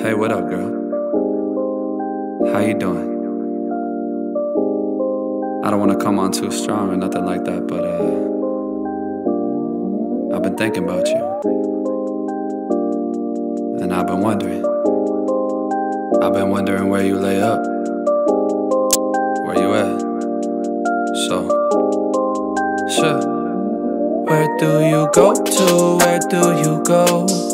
Hey, what up, girl? How you doing? I don't want to come on too strong or nothing like that, but uh, I've been thinking about you. And I've been wondering. I've been wondering where you lay up. Where you at? So, sure. Where do you go to? Where do you go?